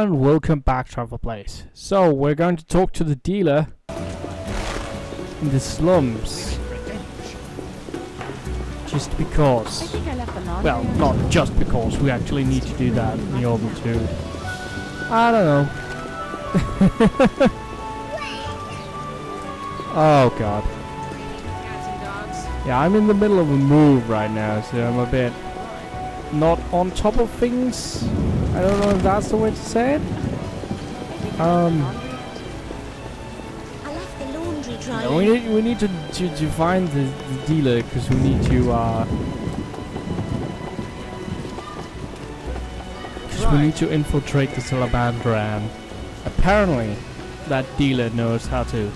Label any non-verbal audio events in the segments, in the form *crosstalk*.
and welcome back Travel Place. So we're going to talk to the dealer in the slums. Just because. Well, not just because, we actually need to do that in order to... I don't know. *laughs* oh god. Yeah, I'm in the middle of a move right now, so I'm a bit not on top of things. I don't know if that's the way to say it. Um, I left the laundry yeah, we need we need to to, to find the, the dealer because we need to uh. 'cause we need to infiltrate the Salamander apparently that dealer knows how to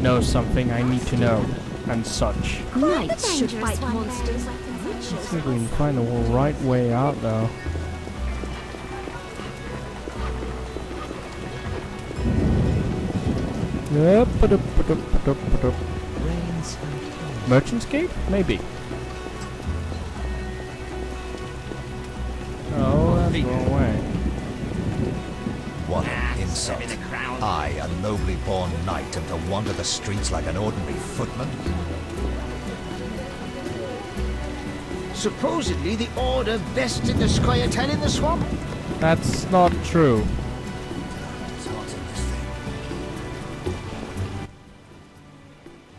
know something I need to know and such. Knights should dangerous fight one, monsters. Let's see if we can find the right way out though. Yep. Merchant's Gate? Maybe. Oh, that's the wrong way. What an insult. I, a nobly born knight, am to wander the streets like an ordinary footman? Supposedly, the Order vested the squire Scoia'tael in the swamp. That's not true.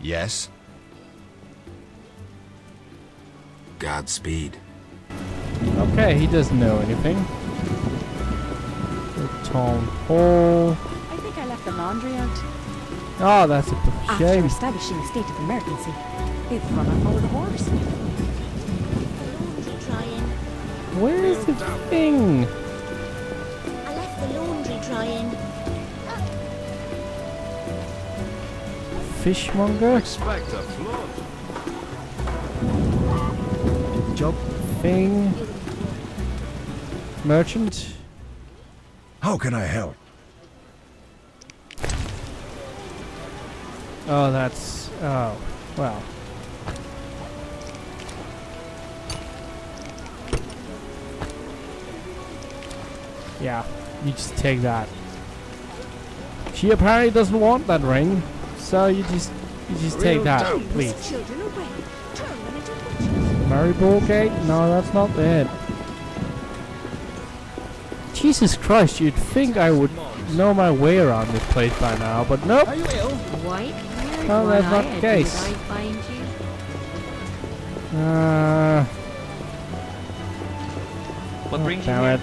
Yes? Godspeed. Okay, he doesn't know anything. The town hall. I think I left the laundry out. Oh, that's a p- After shame. establishing a state of emergency, they've run off over the horse. Where's the Fishmonger? Expect a flood. Job thing? Merchant? How can I help? Oh, that's. Oh, well. Yeah, you just take that. She apparently doesn't want that ring, so you just you just take that, dope. please. Children away. Turn them into witches. Maribor Gate? No, that's not it. Jesus Christ, you'd think I would know my way around this place by now, but nope. Are you ill? White haired Oh, that's not the case. did I find you? Uh, What oh, brings you damn here? it.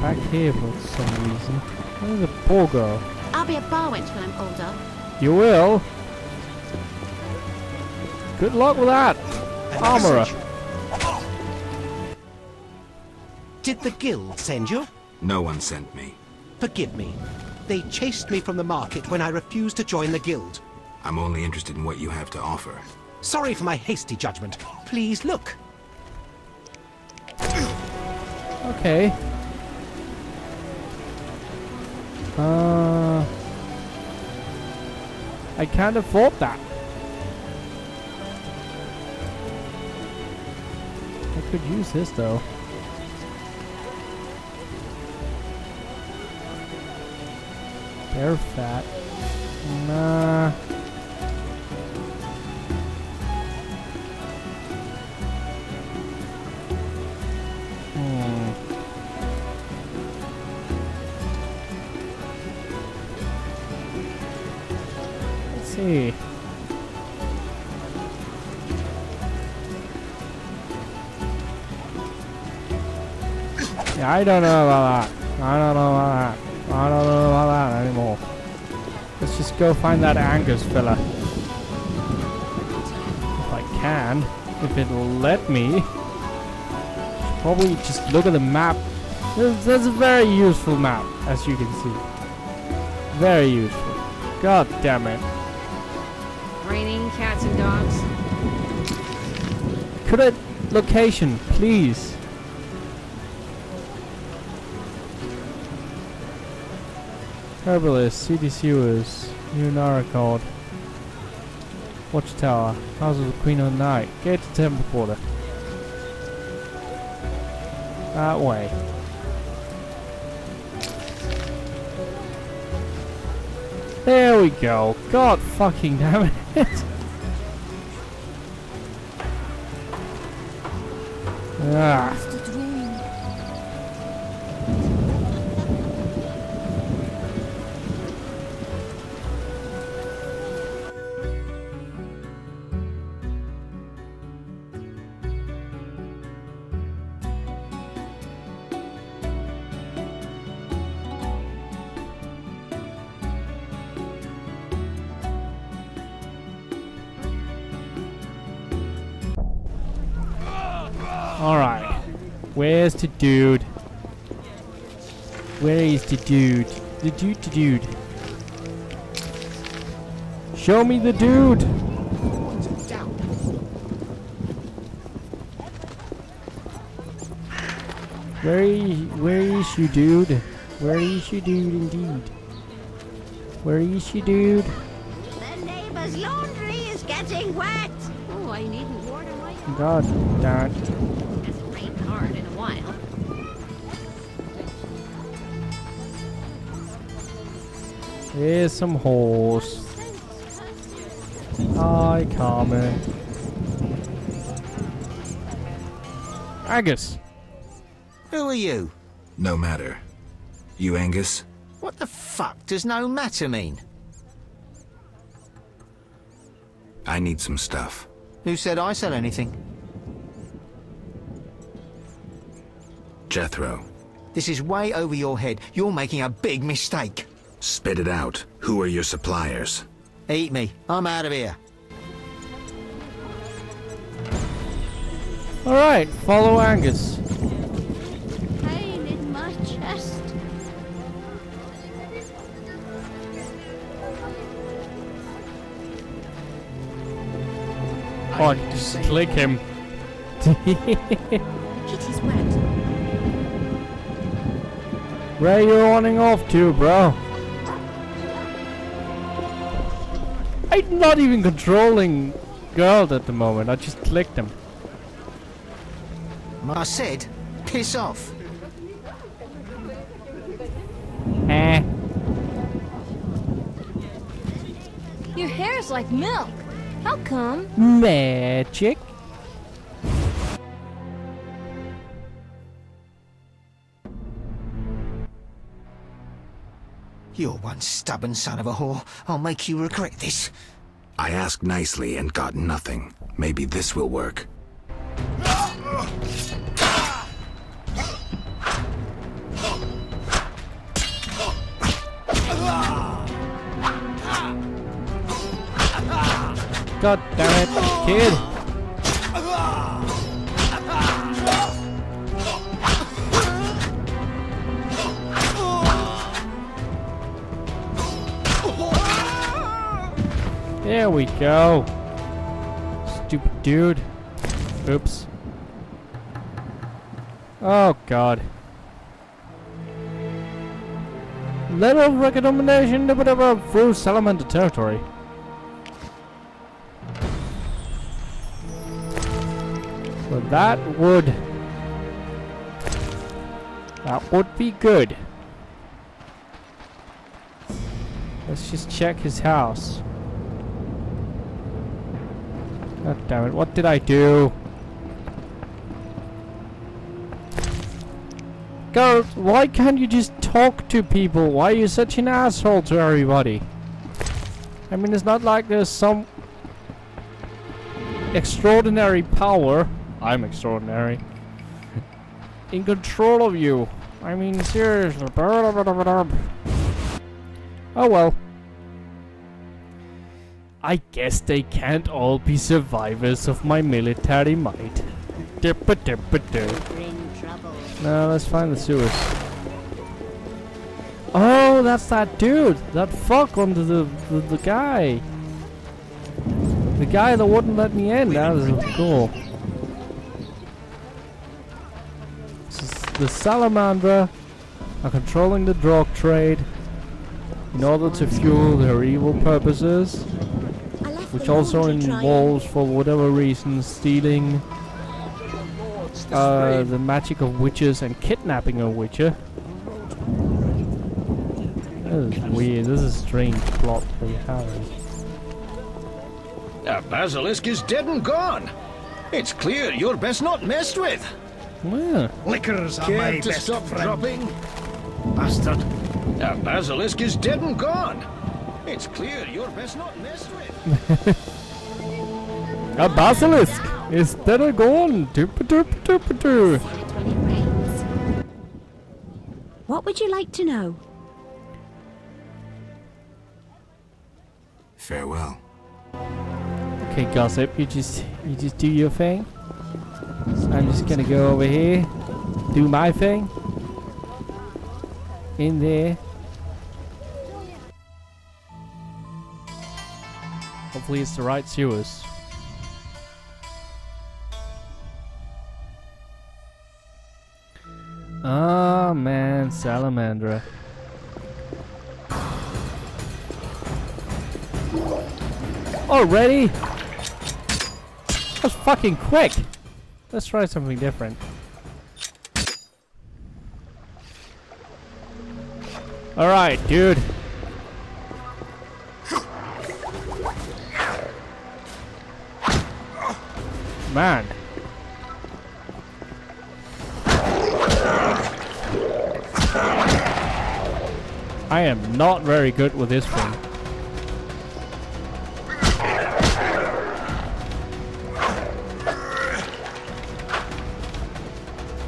Back here for some reason. Where's the poor girl? I'll be a bar wench when I'm older. You will? Good luck with that, armorer. Did the guild send you? No one sent me. Forgive me. They chased me from the market when I refused to join the guild. I'm only interested in what you have to offer. Sorry for my hasty judgment. Please look. Okay. Uh, I can't afford that. I could use this though. Bear fat. Nah. Hmm. See. Yeah, I don't know about that. I don't know about that. I don't know about that anymore. Let's just go find that Angus fella. If I can. If it'll let me. Probably just look at the map. This, this a very useful map, as you can see. Very useful. God damn it. Raining cats and dogs. It location, please? Herbalist, City Sewers, New Narakort, Watchtower, House of the Queen of the Night, Gate to Temple Quarter. That way. There we go. God fucking damn it. *laughs* ah. Where's the dude? Where is the dude? The dude, the dude. Show me the dude! Where is, where is you, dude? Where is you, dude, indeed? Where is you, dude? The neighbor's laundry is getting wet. Oh, I needn't water my. God damn it. Hasn't rained hard in a while. Here's some horse. Hi, Carmen. Angus! Who are you? No matter. You Angus? What the fuck does no matter mean? I need some stuff. Who said I sell anything? Jethro. This is way over your head. You're making a big mistake. Spit it out. Who are your suppliers? Eat me. I'm out of here. Alright, follow Angus. Pain in my chest. Oh, just click him. *laughs* Kitty's wet. Where you running off to, bro? I'm not even controlling girl at the moment. I just clicked him. I said, piss off. Eh. Your hair's like milk. How come? Magic. You're one stubborn son of a whore. I'll make you regret this. I asked nicely and got nothing. Maybe this will work. God damn it, kid. There we go. Stupid dude. Oops. Oh god. Of recommendation to whatever through Salamander territory. So that would that would be good. Let's just check his house. God damn it, what did I do? Girls, why can't you just talk to people? Why are you such an asshole to everybody? I mean, it's not like there's some extraordinary power. I'm extraordinary. *laughs* In control of you. I mean, seriously. Oh well. I guess they can't all be survivors of my military might. Dippa dippa dip. Bring trouble. No, let's find the sewers. Oh, that's that dude. That fuck under the, the, the guy. The guy that wouldn't let me in. That was cool. The Salamander are controlling the drug trade in order to fuel their evil purposes, which also involves, for whatever reason, stealing uh, the magic of witches and kidnapping a witcher. This is weird. This is a strange plot they have. That basilisk is dead and gone. It's clear you're best not messed with. Yeah. Liquors are Care my to best stop friend. dropping? Bastard. That basilisk is dead and gone. It's clear you're best not messed with. *laughs* A basilisk is dead a gone. Doop doop doop doop. Sad when. What would you like to know? Farewell. Okay, gossip, you just you just do your thing. So I'm just gonna go over here, do my thing. In there. Hopefully it's the right sewers. Ah man, Salamandra. Already? That's fucking quick. Let's try something different. Alright, dude. Man. I am not very good with this thing.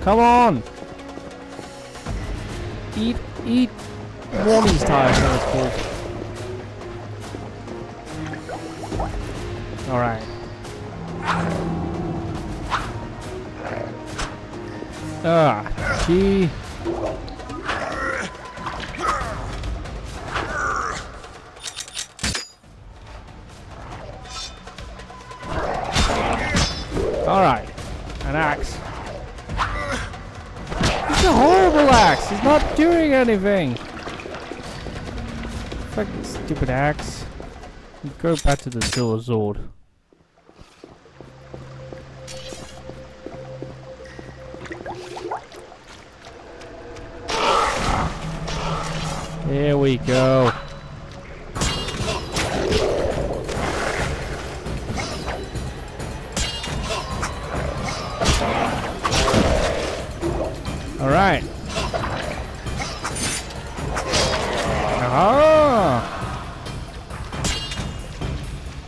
Come on! Eat, eat Warmy's tires, that was cool. Alright. Ah, gee. Alright, an axe. It's a horrible axe. He's not doing anything. Fucking stupid axe. Go back to the silver sword. Here we go. All right. Aha!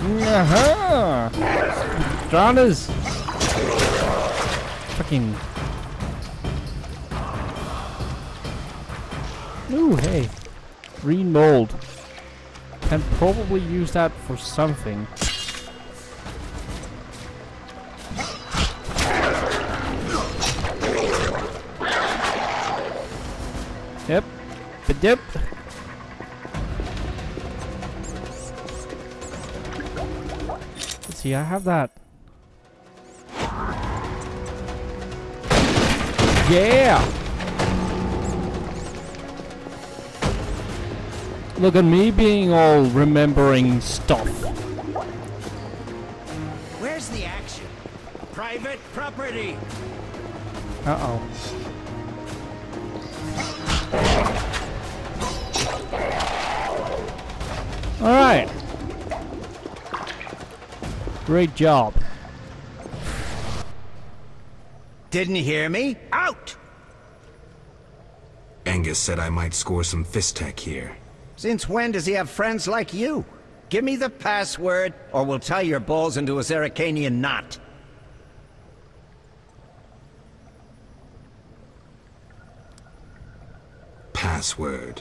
Aha! Drowners! Fucking. Ooh, hey. Green mold. Can probably use that for something. Yep. But. Let's see, I have that. Yeah! Look at me being all remembering stuff. Where's the action? Private property. Uh-oh. Alright. Great job. Didn't hear me? Out! Angus said I might score some fisstech here. Since when does he have friends like you? Give me the password, or we'll tie your balls into a Zerrikanian knot. Password.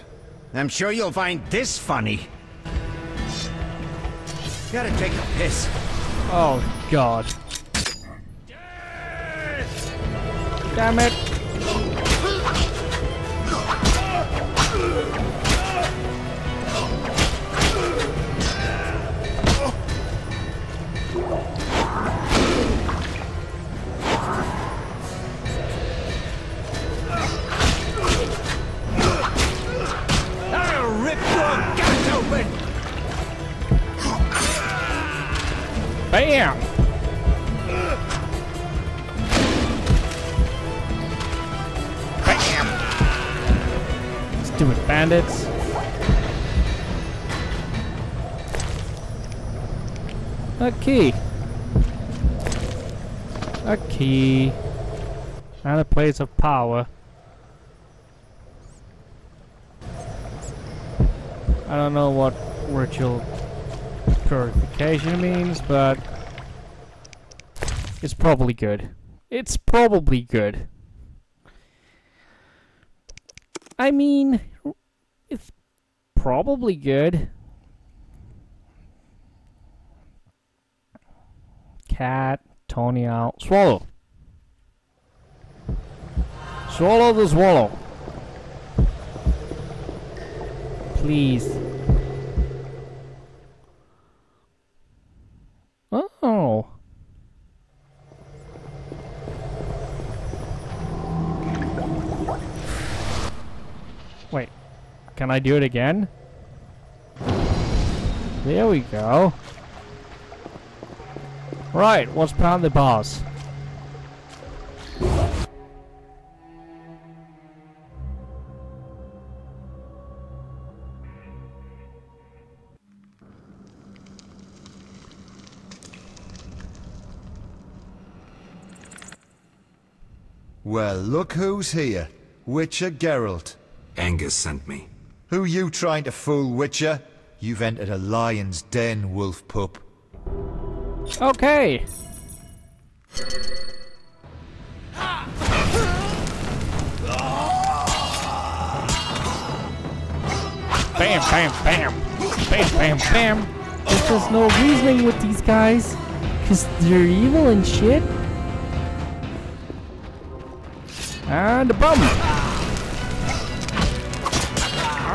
I'm sure you'll find this funny. Gotta take a piss. Oh, God. Damn it. Bandits. A key. A key. And a place of power. I don't know what ritual purification means, but it's probably good. It's probably good. I mean, probably good. Cat, Tawny Owl. Swallow. Swallow the swallow. Please. Oh. Wait. Can I do it again? There we go. Right, what's behind the bars? Well, look who's here. Witcher Geralt. Angus sent me. Who you trying to fool, Witcher? You've entered a lion's den, wolf pup. Okay. Bam, bam, bam. Bam, bam, bam. There's just no reasoning with these guys. Because they're evil and shit. And the bum.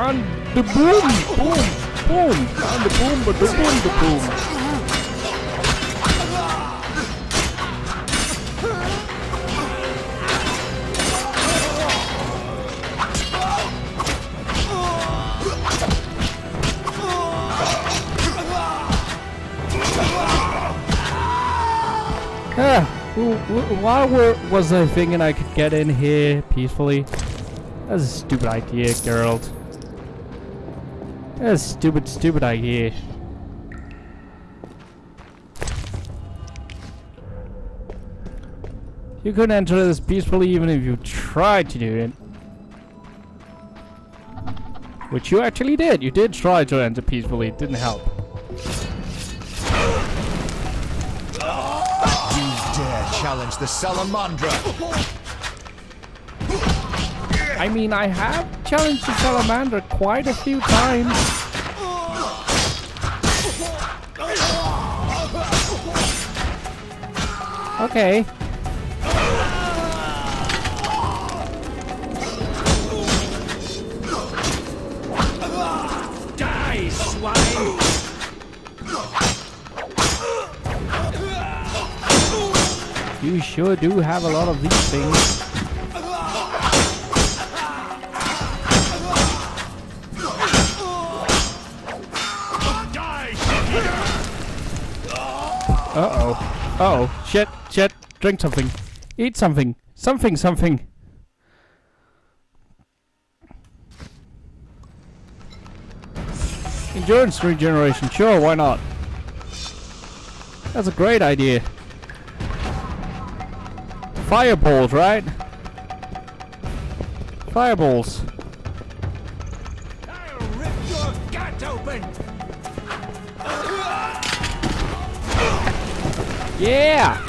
And the boom, boom, boom. And the boom, but the boom, the boom. Ah, wh- why were, was I thinking I could get in here peacefully? That's a stupid idea, Geralt. That's a stupid, stupid idea. You couldn't enter this peacefully even if you tried to do it. Which you actually did. You did try to enter peacefully. It didn't help. You dare challenge the Salamandra! I mean, I have challenged the salamander quite a few times. Okay. Die, swine! You sure do have a lot of these things. Uh-oh. Uh-oh. Shit, shit. Drink something. Eat something. Something, something. Endurance regeneration. Sure, why not? That's a great idea. Fireballs, right? Fireballs. Yeah!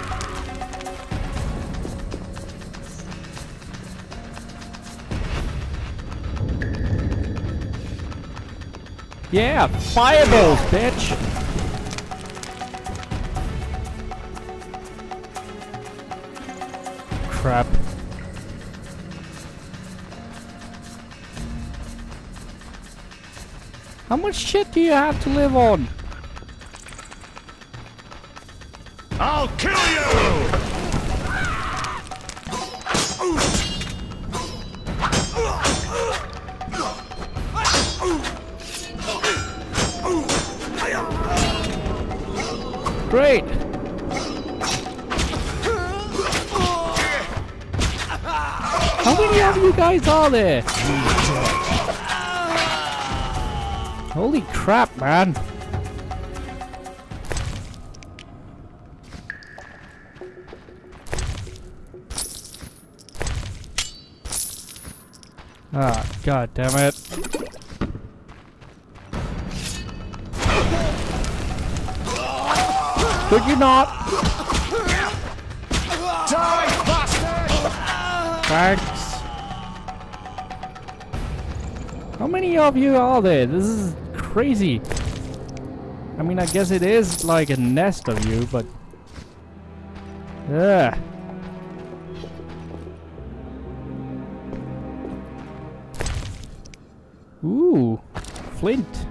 Yeah, fireballs, bitch! Crap. How much shit do you have to live on? I'll kill you! Great! How many of you guys are there? Holy crap, man. Ah, god damn it. Could you not? Thanks. How many of you are there? This is crazy. I mean, I guess it is like a nest of you, but... Yeah. Flint.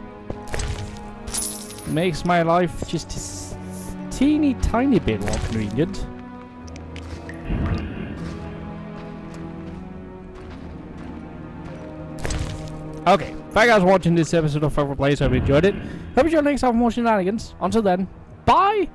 Makes my life just a teeny tiny bit more convenient. Okay, thank you guys for watching this episode of Place. I hope you enjoyed it. Hope you enjoyed next time for more shenanigans. Until then, bye!